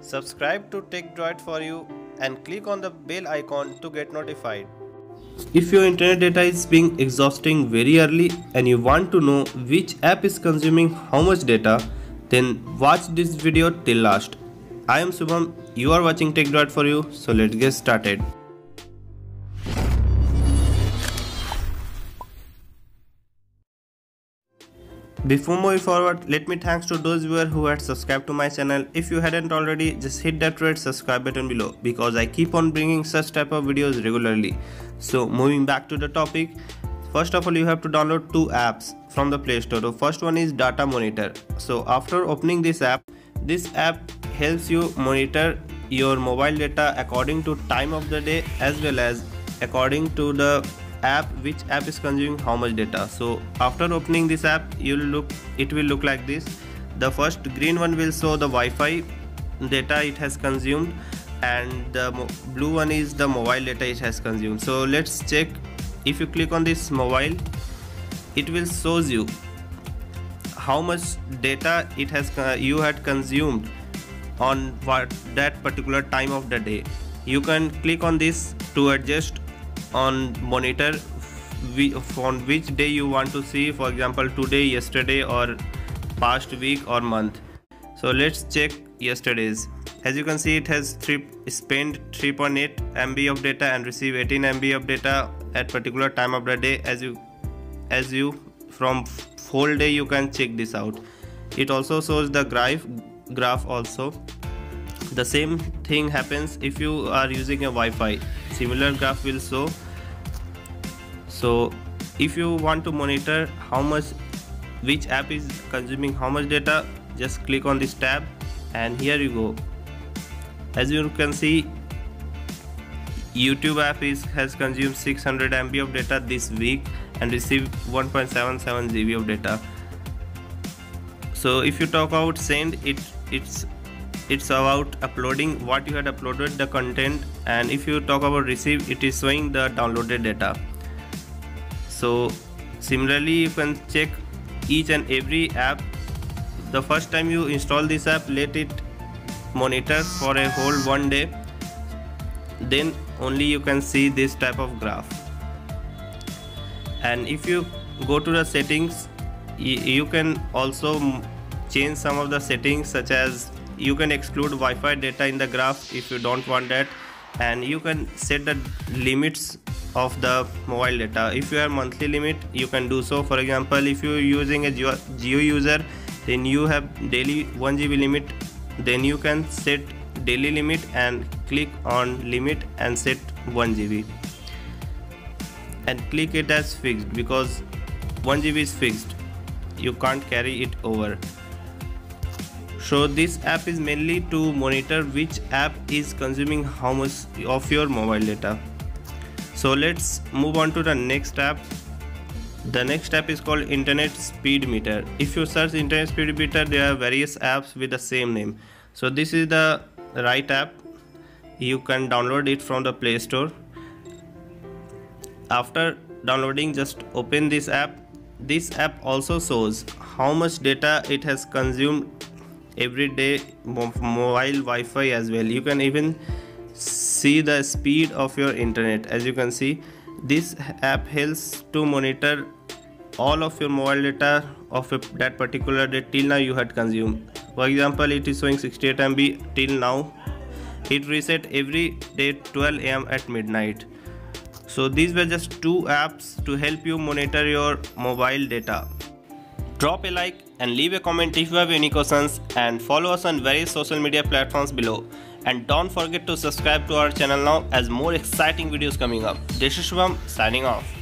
Subscribe to TechDroid4U and click on the bell icon to get notified. If your internet data is being exhausting very early and you want to know which app is consuming how much data, then watch this video till last. I am Subham, you are watching TechDroid4U, so let's get started. Before moving forward, let me thanks to those viewers who had subscribed to my channel. If you hadn't already, just hit that red subscribe button below because I keep on bringing such type of videos regularly. So moving back to the topic, first of all you have to download two apps from the Play Store. The first one is Data Monitor. So after opening this app, this app helps you monitor your mobile data according to time of the day as well as according to the app which app is consuming how much data? So after opening this app you'll look it will look like this. The first green one will show the wi-fi data it has consumed and the blue one is the mobile data it has consumed. So let's check. If you click on this mobile it will shows you how much data it has uh, you had consumed on what that particular time of the day. You can click on this to adjust on monitor we, on which day you want to see for example today yesterday or past week or month. So let's check yesterday's. As you can see it has three, spent 3.8 MB of data and receive 18 MB of data at particular time of the day. As you as you from whole day you can check this out. It also shows the graph graph also the same thing happens if you are using a Wi-Fi. Similar graph will show. So if you want to monitor how much which app is consuming how much data just click on this tab and here you go. As you can see YouTube app is has consumed 600 MB of data this week and received 1.77 GB of data. So if you talk about send it it's it's about uploading what you had uploaded the content and if you talk about receive it is showing the downloaded data. So similarly you can check each and every app. The first time you install this app let it monitor for a whole one day. Then only you can see this type of graph. And if you go to the settings you can also change some of the settings such as you can exclude Wi-Fi data in the graph if you don't want that. And you can set the limits of the mobile data. If you have monthly limit you can do so. For example if you are using a geo, Jio user then you have daily 1 GB limit. Then you can set daily limit and click on limit and set 1 GB and click it as fixed because 1 GB is fixed. You can't carry it over so this app is mainly to monitor which app is consuming how much of your mobile data. So let's move on to the next app. The next app is called internet speed meter. If you search internet speed meter there are various apps with the same name. So this is the right app. You can download it from the play store. After downloading just open this app. This app also shows how much data it has consumed everyday mobile Wi-Fi as well. You can even see the speed of your internet. As you can see this app helps to monitor all of your mobile data of that particular day till now you had consumed. For example it is showing 68 MB till now. It reset every day 12 am at midnight. So these were just two apps to help you monitor your mobile data Drop a like and leave a comment if you have any questions and follow us on various social media platforms below. And don't forget to subscribe to our channel now as more exciting videos coming up. This is Shubham signing off.